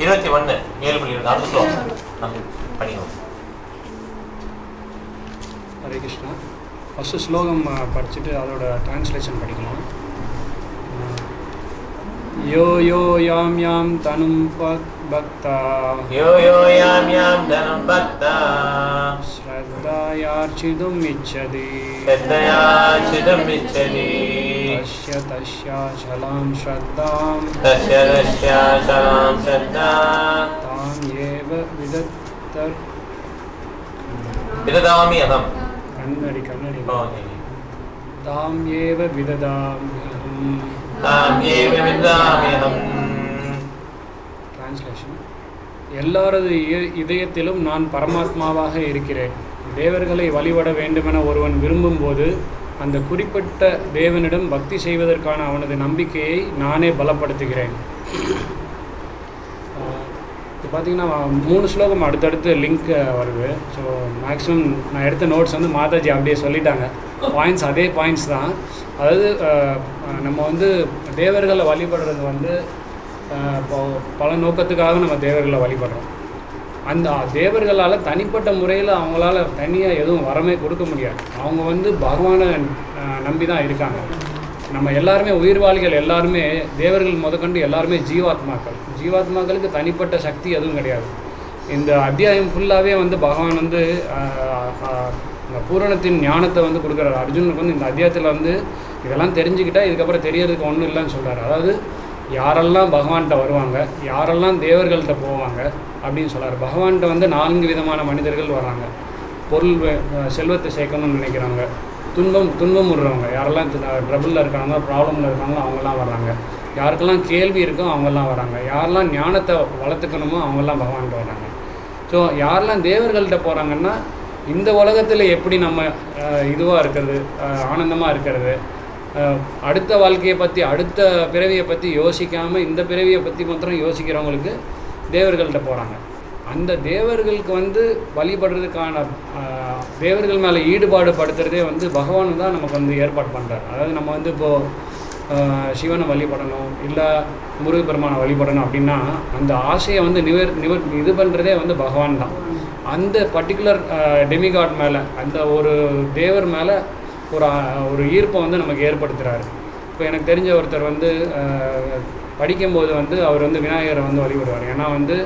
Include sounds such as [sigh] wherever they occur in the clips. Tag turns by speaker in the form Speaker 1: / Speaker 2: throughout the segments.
Speaker 1: இருபத்தி ஒன்று ஏழு புள்ளி இருபது அடுத்த ஸ்லோகம் நம்ம படிக்கணும்
Speaker 2: ஹரே கிருஷ்ணா. ஃபஸ்ட்டு ஸ்லோகம் படிச்சுட்டு அதோட ட்ரான்ஸ்லேஷன் படிக்கலாம். அஹ், யோ யோ யாம் யாம் தனும் பக் பக்தா.
Speaker 1: யோ யோ யாம் யாம் தனம் பக்தா.
Speaker 2: ஸ்ரத்தாயார்ச்சிதும் இச்சதி
Speaker 1: श्रद्धया चिदमिच्छति
Speaker 2: तस्य तस्याचलां श्रद्धां
Speaker 1: तस्य तस्याचलां श्रद्धा
Speaker 2: ताम् एव विदत्तर्
Speaker 1: विददामि अहम्
Speaker 2: कन्नडि कन्नडि
Speaker 1: भवति
Speaker 2: ताम् एव विददाम्यहम्
Speaker 1: ताम् एव विददामि अहम्
Speaker 2: டிரான்ஸ்லேஷன் எல்லாரது இய- இதயத்திலும் நான் பரமாத்மாவாக இருக்கிறேன் தேவர்களை வழிபட வேண்டுமென ஒருவன் விரும்பும்போது அந்த குறிப்பிட்ட தேவனிடம் பக்தி செய்வதற்கான அவனது நம்பிக்கையை நானே பலப்படுத்துகிறேன். இப்போ பார்த்தீங்கன்னா மூணு ஸ்லோகம் அடுத்தடுத்து லிங்க் வருது. ஸோ மேக்ஸிமம் நான் எடுத்த நோட்ஸ் வந்து மாதாஜி அப்படியே சொல்லிட்டாங்க. பாயிண்ட்ஸ் அதே பாயிண்ட்ஸ் தான். அதாவது நம்ம வந்து தேவர்களை வழிபடுறது வந்து இப்போ பல நோக்கத்துக்காக நம்ம தேவர்களை வழிபடுறோம். அந்த தேவர்களால் தனிப்பட்ட முறையில் அவங்களால தனியாக எதுவும் வரமே கொடுக்க முடியாது. அவங்க வந்து பகவானை நம்பி தான் இருக்காங்க. நம்ம எல்லாருமே உயிர்வாளிகள் எல்லாருமே தேவர்கள் முதற்கொண்டு எல்லாருமே ஜீவாத்மாக்கள். ஜீவாத்மாக்களுக்கு தனிப்பட்ட சக்தி எதுவும் கிடையாது. இந்த அத்தியாயம் ஃபுல்லாகவே வந்து பகவான் வந்து இந்த பூரணத்தின் ஞானத்தை வந்து கொடுக்குறாரு. அர்ஜுனுக்கு வந்து இந்த அத்தியாயத்தில் வந்து இதெல்லாம் தெரிஞ்சுக்கிட்டால் இதுக்கப்புறம் தெரியறதுக்கு ஒன்றும் இல்லைன்னு சொல்கிறார் அதாவது யாரெல்லாம் பகவான்கிட்ட வருவாங்க யாரெல்லாம் தேவர்கள்ட்ட போவாங்க அப்படின்னு சொல்கிறார் பகவான்கிட்ட வந்து நான்கு விதமான மனிதர்கள் வராங்க. பொருள் செல்வத்தை சேர்க்கணும்னு நினைக்கிறவங்க துன்பம் துன்பம் விடுறவங்க யாரெல்லாம் ட்ரபிளில் இருக்காங்க ப்ராப்ளமில் இருக்காங்களோ அவங்கெல்லாம் வர்றாங்க. யாருக்கெல்லாம் கேள்வி இருக்கோ அவங்கெல்லாம் வராங்க யாரெல்லாம் ஞானத்தை வளர்த்துக்கணுமோ அவங்கெல்லாம் பகவான்கிட்ட வராங்க ஸோ யாரெல்லாம் தேவர்கள்ட்ட போகிறாங்கன்னா இந்த உலகத்தில் எப்படி நம்ம இதுவாக இருக்கிறது ஆனந்தமாக இருக்கிறது அடுத்த வாழ்க்கையை பற்றி அடுத்த பிறவியை பற்றி யோசிக்காமல் இந்த பிறவியை பற்றி மாத்திரம் யோசிக்கிறவங்களுக்கு தேவர்கள்ட்ட போகிறாங்க அந்த தேவர்களுக்கு வந்து வழிபடுறதுக்கான தேவர்கள் மேலே ஈடுபாடு படுத்துறதே வந்து பகவான் தான் நமக்கு வந்து ஏற்பாடு பண்ணுறாரு அதாவது நம்ம வந்து இப்போது சிவனை வழிபடணும் இல்லை முருகப்பெருமானை வழிபடணும் அப்படின்னா அந்த ஆசையை வந்து நிவர் நிவர் இது பண்ணுறதே வந்து பகவான் தான். அந்த பர்டிகுலர் டெமிகாட் மேலே அந்த ஒரு தேவர் மேலே ஒரு ஒரு ஈர்ப்பை வந்து நமக்கு ஏற்படுத்துகிறாரு இப்போ எனக்கு தெரிஞ்ச ஒருத்தர் வந்து படிக்கும்போது வந்து அவர் வந்து விநாயகரை வந்து வழிபடுவார். ஏன்னா வந்து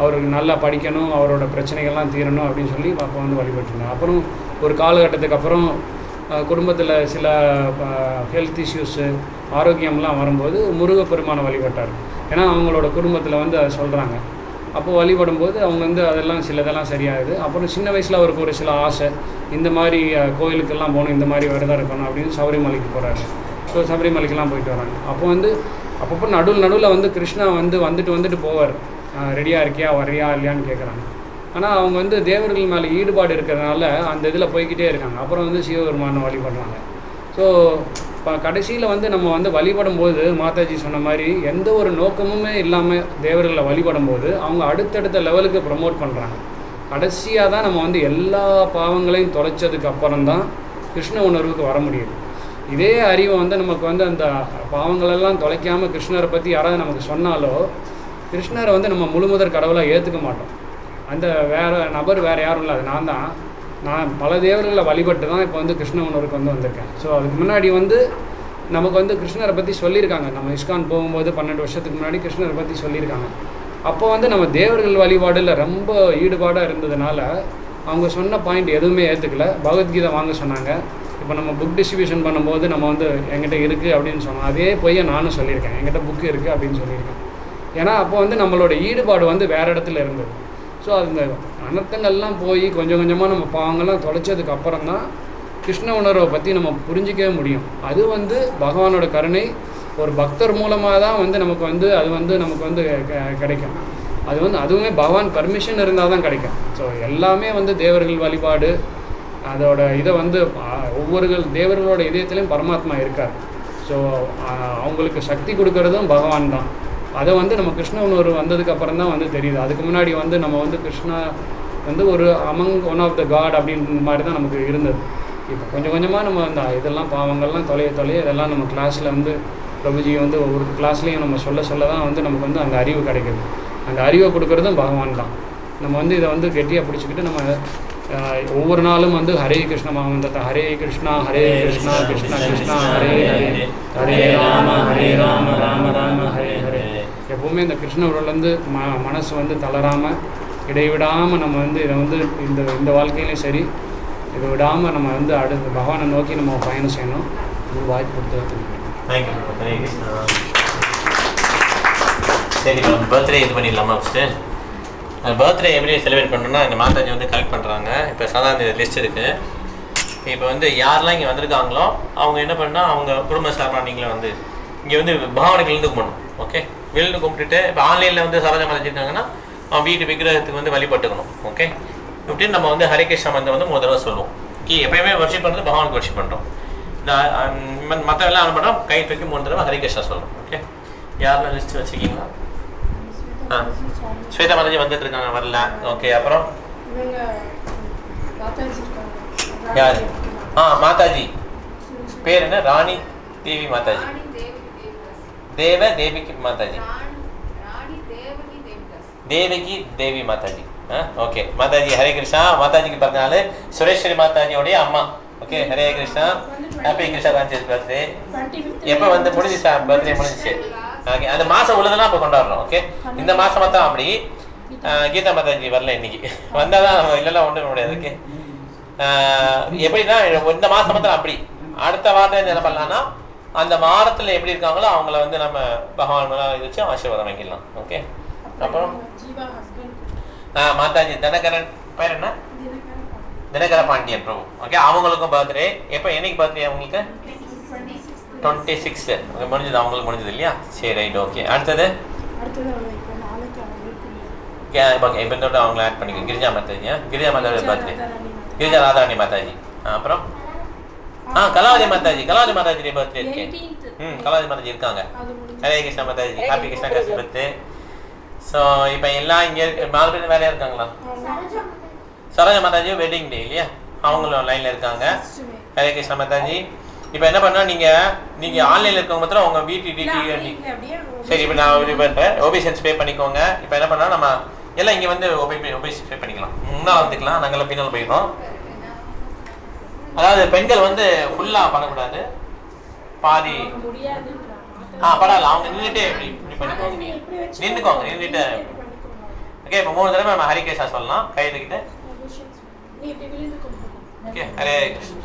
Speaker 2: அவருக்கு நல்லா படிக்கணும் அவரோட பிரச்சனைகள்லாம் தீரணும் அப்படின்னு சொல்லி அப்போ வந்து வழிபட்டுருந்தேன் அப்புறம் ஒரு காலகட்டத்துக்கு அப்புறம் குடும்பத்தில் சில ஹெல்த் இஷ்யூஸு ஆரோக்கியம்லாம் வரும்போது முருகப்பெருமானை வழிபட்டார். ஏன்னா அவங்களோட குடும்பத்தில் வந்து அதை சொல்கிறாங்க அப்போ வழிபடும்போது அவங்க வந்து அதெல்லாம் சிலதெல்லாம் சரியாகுது. அப்புறம் சின்ன வயசில் அவருக்கு ஒரு சில ஆசை இந்த மாதிரி கோயிலுக்கெல்லாம் போகணும் இந்த மாதிரி விரதம் இருக்கணும் அப்படின்னு சபரிமலைக்கு போகிறாரு ஸோ சபரிமலைக்கெல்லாம் போயிட்டு வராங்க. அப்போ வந்து அப்பப்போ நடுவில் நடுவில் வந்து கிருஷ்ணா வந்து வந்துட்டு வந்துட்டு போவார். ரெடியாக இருக்கியா வர்றியா இல்லையான்னு கேட்குறாங்க ஆனால் அவங்க வந்து தேவர்கள் மேலே ஈடுபாடு இருக்கிறதுனால அந்த இதில் போய்க்கிட்டே இருக்காங்க. அப்புறம் வந்து சிவபெருமானை வழிபடுறாங்க. ஸோ இப்போ கடைசியில் வந்து நம்ம வந்து வழிபடும் போது மாதாஜி சொன்ன மாதிரி எந்த ஒரு நோக்கமுமே இல்லாமல் தேவர்களை வழிபடும் போது அவங்க அடுத்தடுத்த லெவலுக்கு ப்ரமோட் பண்ணுறாங்க கடைசியாக தான் நம்ம வந்து எல்லா பாவங்களையும் தொலைச்சதுக்கு அப்புறம் தான் கிருஷ்ண உணர்வுக்கு வர முடியுது. இதே அறிவை வந்து நமக்கு வந்து அந்த பாவங்களெல்லாம் தொலைக்காமல் கிருஷ்ணரை பற்றி யாராவது நமக்கு சொன்னாலோ கிருஷ்ணரை வந்து நம்ம முழுமுதற் கடவுளாக ஏற்றுக்க மாட்டோம். அந்த வேற நபர் வேறு யாரும் இல்லை அது நான் தான். நான் பல தேவர்களை வழிபட்டு தான் இப்போ வந்து கிருஷ்ண உணர்வுக்கு வந்து வந்திருக்கேன். ஸோ அதுக்கு முன்னாடி வந்து நமக்கு வந்து கிருஷ்ணரை பற்றி சொல்லியிருக்காங்க. நம்ம இஸ்கான் போகும்போது பன்னெண்டு வருஷத்துக்கு முன்னாடி கிருஷ்ணரை பற்றி சொல்லியிருக்காங்க. அப்போ வந்து நம்ம தேவர்கள் வழிபாடில் ரொம்ப ஈடுபாடாக இருந்ததுனால அவங்க சொன்ன பாயிண்ட் எதுவுமே ஏற்றுக்கல பகவத்கீதை வாங்க சொன்னாங்க. இப்போ நம்ம புக் டிஸ்ட்ரிபியூஷன் பண்ணும்போது நம்ம வந்து எங்கிட்ட இருக்குது அப்படின்னு சொன்னோம் அதே பொய்யை நானும் சொல்லியிருக்கேன். எங்கிட்ட புக்கு இருக்குது அப்படின்னு சொல்லியிருக்கேன். ஏன்னா அப்போ வந்து நம்மளோட ஈடுபாடு வந்து வேற இடத்துல இருந்தது. ஸோ அந்த அனர்த்தங்கள்லாம் போய் கொஞ்சம் கொஞ்சமாக நம்ம பாவங்கள்லாம் தொலைச்சதுக்கு அப்புறம் தான் கிருஷ்ண உணர்வை பற்றி நம்ம புரிஞ்சிக்கவே முடியும். அது வந்து பகவானோட கருணை ஒரு பக்தர் மூலமாக தான் வந்து நமக்கு வந்து அது வந்து நமக்கு வந்து கிடைக்கும். அது வந்து அதுவுமே பகவான் பர்மிஷன் இருந்தால் தான் கிடைக்கும். ஸோ எல்லாமே வந்து தேவர்கள் வழிபாடு அதோட இதை வந்து ஒவ்வொருகள் ஒவ்வொரு தேவர்களோட இதயத்துலேயும் பரமாத்மா இருக்கார். ஸோ அவங்களுக்கு சக்தி கொடுக்கறதும் பகவான் தான். அதை வந்து நம்ம கிருஷ்ணன் உணர்வு வந்ததுக்கு அப்புறம் தான் வந்து தெரியுது. அதுக்கு முன்னாடி வந்து நம்ம வந்து கிருஷ்ணா வந்து ஒரு among one of the god அப்படின்ற மாதிரி தான் நமக்கு இருந்தது. இப்போ கொஞ்சம் கொஞ்சமாக நம்ம அந்த இதெல்லாம் பாவங்கள்லாம் தொலைய தொலைய இதெல்லாம் நம்ம கிளாஸில் வந்து பிரபுஜி வந்து ஒவ்வொரு கிளாஸ்லேயும் நம்ம சொல்ல சொல்ல தான் வந்து நமக்கு வந்து அந்த அறிவு கிடைக்கிது. அந்த அறிவை கொடுக்குறதும் பகவான் தான். நம்ம வந்து இதை வந்து கெட்டியாக பிடிச்சிக்கிட்டு நம்ம ஒவ்வொரு நாளும் வந்து ஹரே கிருஷ்ண மந்திரத்தை ஹரே கிருஷ்ணா ஹரே கிருஷ்ணா கிருஷ்ணா கிருஷ்ணா ஹரே ஹரே ஹரே ராம ஹரே ராம ராம ராம ஹரே ஹரே. எப்போவுமே இந்த கிருஷ்ணவரிலேருந்து ம மனசு வந்து தளராமல் இடைவிடாமல் நம்ம வந்து இதை வந்து இந்த இந்த வாழ்க்கையிலையும் சரி இதை விடாமல் நம்ம வந்து அடுத்து பகவானை நோக்கி நம்ம பயணம் செய்யணும். இது வாய்ப்பு கொடுத்தது
Speaker 1: தேங்க்யூ சரி பர்த்டே இது பண்ணிடலாமா ஃபஸ்ட்டு பர்த்டே எப்படி செலிப்ரேட் பண்ணணும்னா எங்கள் மாதாஜி வந்து கலெக்ட் பண்ணுறாங்க இப்போ சாதாரண லிஸ்ட் இருக்குது இப்போ வந்து யாரெல்லாம் இங்கே வந்திருக்காங்களோ அவங்க என்ன பண்ணால் அவங்க குடும்ப சார்பாக நீங்களே வந்து இங்கே வந்து பகவானுக்கு விழுந்து கும்பிடணும் ஓகே விழுந்து கும்பிட்டுட்டு இப்போ ஆன்லைனில் வந்து சரோஜா மாதாஜி இருக்காங்கன்னா அவன் வீட்டு விக்கிரகத்துக்கு வந்து வழிபட்டுக்கணும் ஓகே இப்படின்னு நம்ம வந்து ஹரிகிருஷ்ண மந்திரம் வந்து முதல் தடவை சொல்லுவோம். ஓகே எப்பயுமே வர்ஷிப் பண்ணுறது பகவானுக்கு வர்ஷிப் பண்ணுறோம் இந்த மற்ற எல்லாம் என்ன கை தூக்கி மூணு தடவை ஹரிகிருஷ்ணா சொல்கிறோம் ஓகே யாரெல்லாம் லிஸ்ட் வச்சுக்கிங்களா ஸ்வேதா மாதாஜி வந்துட்டு இருக்காங்க வரல. ஓகே அப்புறம்? யார்? ஆ மாதாஜி. பேர் என்ன? ராணி தேவி மாதாஜி. தேவ தேவிக்கு மாதாஜி.
Speaker 3: தேவகி
Speaker 1: தேவி மாதாஜி. ஓகே. மாதாஜி ஹரே கிருஷ்ணா. மாதாஜிக்கு பிறந்தநாள் சுரேஸ்வரி மாதாஜியோடைய அம்மா. Okay Hare Krishna. Happy Krishna
Speaker 4: conscious birthday
Speaker 1: எப்போ வந்து முடிஞ்சிச்சா? பர்த்டே முடிஞ்சிச்சு. ஓகே அந்த மாதம் உள்ளதெல்லாம் இப்போ கொண்டாடுறோம் ஓகே? இந்த மாதம் மட்டும் அப்படி. கீதா மாதாஜி வரல இன்னைக்கு. வந்தால் தான் இல்லைன்னா ஒன்றும் முடியாது ஓகே? எப்படின்னா இந்த மாதம் மட்டும் அப்படி. அடுத்த வாரம் என்ன பண்ணலாம்னா அந்த வாரத்தில் எப்படி இருக்காங்களோ அவங்கள வந்து நம்ம பகவான் மேலே இது வச்சு ஆசீர்வாதம் வைக்கலாம் ஓகே? அப்புறம்? ஆ, மாதாஜி தினகரன் பேர் என்ன?
Speaker 4: தினகரன்
Speaker 1: தினகர பாண்டியன் பிரபு. ஓகே அவங்களுக்கும் பர்த்டே எப்போ என்னைக்கு பர்த்டே அவங்களுக்கு?
Speaker 4: டுவெண்ட்டி சிக்ஸ்
Speaker 1: சிக்ஸ் முடிஞ்சது அவங்களுக்கு முடிஞ்சது இல்லையா? சரி ரைட் ஓகே அடுத்தது? ஓகே இப்போ இந்த அவங்கள ஆட் பண்ணிக்கோ. கிரிஜா மாதாஜி ஆ? கிரிஜா மாதாஜி. பர்த்டே. கிரிஜா ராதாராணி மாதாஜி. அப்புறம்? ஆ கலாவதி மாதாஜி. கலாவதி மாதாஜி பர்த்டே இருக்கு.
Speaker 4: 18th.
Speaker 1: ம் கலாவதி மாதாஜி இருக்காங்க. ஹரே கிருஷ்ணா மாதாஜி. ஹாப்பி கிருஷ்ணா காசி பர்த்டே. ஸோ இப்போ எல்லாம் இங்கே நாலு பேர் வேலையாக இருக்காங்களா? சரோஜா மாதாஜி. வெட்டிங் டே இல்லையா? அவங்களும் லைனில் இருக்காங்க. ஹரே கிருஷ்ணா மாதாஜி. இப்போ என்ன பண்ணா நீங்கள் நீங்கள் ஆன்லைனில் இருக்கவங்க மாத்திரம் உங்கள் வீட்டு டிடி சரி இப்போ நான் இது பண்ணுறேன் ஓபிஷன்ஸ் பே பண்ணிக்கோங்க. இப்போ என்ன பண்ணா நம்ம எல்லாம் இங்கே வந்து ஓபி ஓபிஷன்ஸ் பே பண்ணிக்கலாம். முன்னால் வந்துக்கலாம். நாங்கள்லாம் பின்னால் போயிடுறோம். அதாவது பெண்கள் வந்து ஃபுல்லாக பண்ணக்கூடாது. பாதி. ஆ பரவாயில்ல. அவங்க நின்றுட்டே இப்படி இப்படி பண்ணிக்கோங்க.
Speaker 4: நீங்க
Speaker 1: நின்றுக்கோங்க. நின்றுட்டு. ஓகே இப்போ மூணு தடவை நம்ம ஹரிகேஷா சொல்லலாம். கை தூக்கிட்டு.
Speaker 4: நீ இப்படி விழுந்து கும்பிடுங்க.
Speaker 1: ஓகே ஹரே கிருஷ்ணா.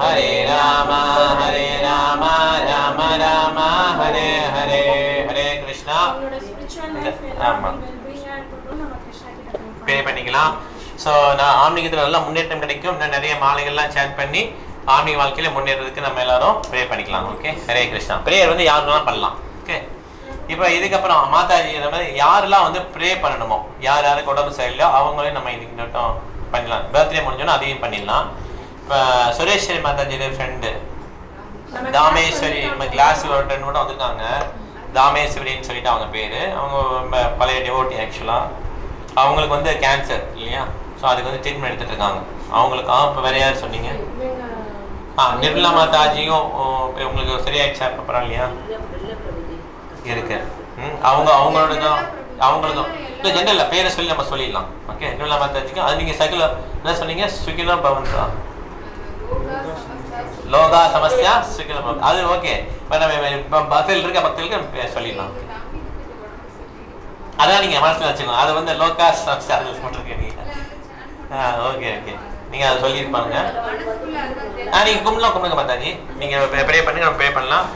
Speaker 1: ஹரே ராம ஹரே ராம ராம ராம ஹரே ஹரே ஹரே கிருஷ்ணா ஆமா. பே பண்ணிக்கலாம். ஸோ நான் ஆன்மீகத்தில் நல்லா முன்னேற்றம் கிடைக்கும். இன்னும் நிறைய மாலைகள்லாம் சேட் பண்ணி ஆன்மீக வாழ்க்கையில முன்னேறதுக்கு நம்ம எல்லாரும் ப்ரே பண்ணிக்கலாம். ஓகே ஹரே கிருஷ்ணா ப்ரேயர் வந்து யாருனாலும் பண்ணலாம். ஓகே இப்போ இதுக்கப்புறம் மாதாஜி மாதிரி யாரெல்லாம் வந்து ப்ரே பண்ணணுமோ யார் யாருக்கு உடம்பு சரியில்லையோ அவங்களையும் நம்ம இன்னைக்கு மட்டும் பண்ணலாம். பர்த்டே முடிஞ்சோன்னா அதையும் பண்ணிடலாம். இப்போ சுரேஸ்வரி மாதாஜியோட ஃப்ரெண்டு தாமேஸ்வரி நம்ம கிளாஸ் ஒரு ரெண்டு மட்டும் வந்திருக்காங்க. தாமேஸ்வரின்னு சொல்லிட்டு அவங்க பேர். அவங்க ரொம்ப பழைய டிவோட்டி ஆக்சுவலாக அவங்களுக்கு வந்து கேன்சர் இல்லையா? ஸோ அதுக்கு வந்து ட்ரீட்மெண்ட் எடுத்துட்டு இருக்காங்க அவங்களுக்கா? இப்போ வேற யார் சொன்னீங்க? ஆ நிர்மலா மாதாஜியும் உங்களுக்கு சரியாயிடுச்சா? இப்போ பரவாயில்லையா? இருக்கு. ம் அவங்க அவங்களோட தான். அவங்களுக்கும் இல்லை ஜென்ரலில் பேரை சொல்லி நம்ம சொல்லிடலாம். ஓகே நிர்மலா மாதாஜிக்கு. அது நீங்கள் சைக்கிள் என்ன சொன்னீங்க? சுகிலா பவன் தான் லோகா சமஸ்யா சுகில அது ஓகே. இப்போ நம்ம இப்போ பக்தர்கள் இருக்க? பக்தர்களுக்கு நம்ம சொல்லிடலாம். அதான் நீங்கள் மனசில் வச்சுக்கணும். அது வந்து லோகா சமஸ்யா. அது போட்டிருக்கீங்க ஆ ஓகே ஓகே. நீங்கள் அதை சொல்லியிருப்பாங்க ஆ நீங்கள் கும்பலாம் கும்பிடுங்க மாதாஜி. நீங்கள் ப்ரே பண்ணி நம்ம ப்ரே பண்ணலாம்.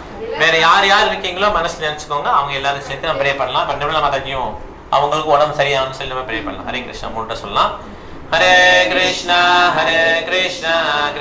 Speaker 1: வேற யார் யார் இருக்கீங்களோ மனசுல நினச்சிக்கோங்க. அவங்க எல்லாரும் சேர்த்து நம்ம ப்ரே பண்ணலாம். இப்போ நிர்மலா மாதாஜியும் அவங்களுக்கு உடம்பு சரியாகணும்னு சொல்லி நம்ம ப்ரே பண்ணலாம். ஹரே கிருஷ்ணா மூட்டை சொல்லலாம். ஹரே கிருஷ்ணா ஹரே கிருஷ்ணா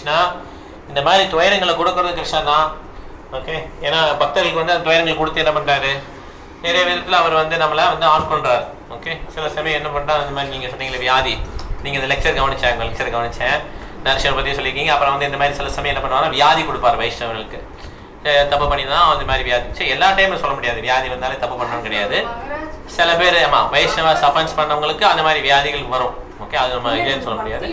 Speaker 1: கிருஷ்ணா இந்த மாதிரி துயரங்களை கொடுக்கறது கிருஷ்ணா தான். ஓகே ஏன்னா பக்தர்களுக்கு வந்து அந்த துயரங்களை கொடுத்து என்ன பண்ணுறாரு நிறைய விதத்தில் அவர் வந்து நம்மளை வந்து ஆட்கொள்றாரு ஓகே சில சமயம் என்ன பண்ணுறாரு அந்த மாதிரி நீங்கள் சொன்னீங்களே வியாதி. நீங்கள் இந்த லெக்சர் கவனிச்சாங்க லெக்சர் கவனிச்சேன். நரசிம்மர் பற்றி சொல்லியிருக்கீங்க. அப்புறம் வந்து இந்த மாதிரி சில சமயம் என்ன பண்ணுவாங்க வியாதி கொடுப்பார் வைஷ்ணவர்களுக்கு. தப்பு பண்ணி தான் அந்த மாதிரி வியாதி. சரி எல்லா டைமும் சொல்ல முடியாது. வியாதி வந்தாலே தப்பு பண்ணணும் கிடையாது. சில பேர் ஆமாம் வைஷ்ணவ சஃபன்ஸ் பண்ணவங்களுக்கு அந்த மாதிரி வியாதிகள் வரும். ஓகே அது நம்ம இல்லைன்னு சொல்ல முடியாது.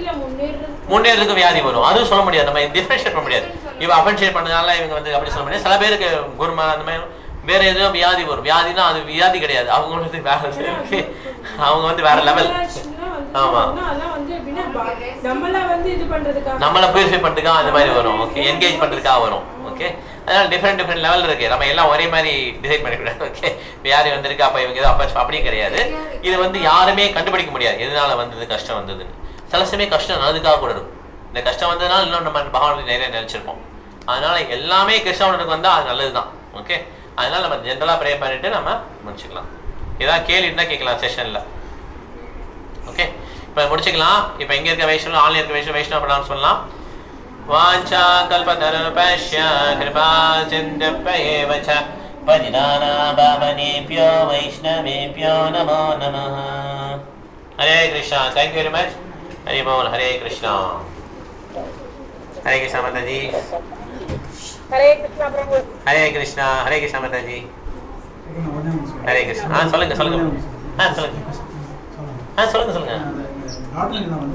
Speaker 1: முன்னேறதுக்கு வியாதி வரும். அதுவும் சொல்ல முடியாது. நம்ம டிஃபரன்ஷியேட் பண்ண முடியாது. இவ அஃபென்ஷியேட் பண்ணதுனால இவங்க வந்து அப்படி சொல்ல முடியாது. சில பேருக்கு குருமா அந்த மாதிரி வேற எதுவும் வியாதி வரும். வியாதினா அது வியாதி கிடையாது. அவங்க வந்து வேற. [laughs] அவங்க வந்து வேற லெவல் ஆமா.
Speaker 4: நம்மள பண்றதுக்காக
Speaker 1: பியூரிஃபை பண்ணுறதுக்காக அந்த மாதிரி வரும். ஓகே என்கேஜ் பண்ணுறதுக்காக வரும். ஓகே அதனால டிஃப்ரெண்ட் டிஃப்ரெண்ட் லெவல் இருக்கு. நம்ம எல்லாம் ஒரே மாதிரி டிசைட் பண்ணிக்கூடாது ஓகே யார் வந்திருக்கு? அப்போ இவங்க ஏதோ அப்போ அப்படியும் கிடையாது. இது வந்து யாருமே கண்டுபிடிக்க முடியாது. எதனால வந்தது கஷ்டம் வந்ததுன்னு. சில சமயம் கஷ்டம் நல்லதுக்காக கூட இருக்கும். இந்த கஷ்டம் வந்ததுனால இன்னும் நம்ம பகவானுக்கு நிறைய நினைச்சிருப்போம். அதனால எல்லாமே கிருஷ்ணவனுக்கு வந்தால் அது நல்லது தான் ஓகே அதனால நம்ம ஜென்ரலாக ப்ரே பண்ணிட்டு நம்ம முடிச்சுக்கலாம். ஏதாவது கேள்வி இருந்தால் கேட்கலாம் செஷனில் ஓகே இப்போ முடிச்சுக்கலாம். இப்போ இங்கே இருக்க வைஷ்ணவ ஆன்லைன் இருக்க வைஷ்ணவ வைஷ்ணவ பிரணாம் சொல்லலாம். வாஞ்சா கல்பதருபஷ்ய கிருபா சிந்தப்பயேவ ச பதினானா பாவனேபியோ வைஷ்ணவேபியோ நமோ நமः Hare Krishna thank you very much Hari போல் ஹரே கிருஷ்ணா ஹரே கிருஷ்ணா மாதாஜி
Speaker 4: ஹரே கிருஷ்ணா பிரபு
Speaker 1: ஹரே கிருஷ்ணா ஹரே கிருஷ்ணா மாதாஜி ஹரே கிருஷ்ணா ஆ சொல்லுங்க சொல்லுங்க। ஆ சொல்லுங்க। ஆ சொல்லுங்க சொல்லுங்க।
Speaker 5: நாட்டில் நான் வந்து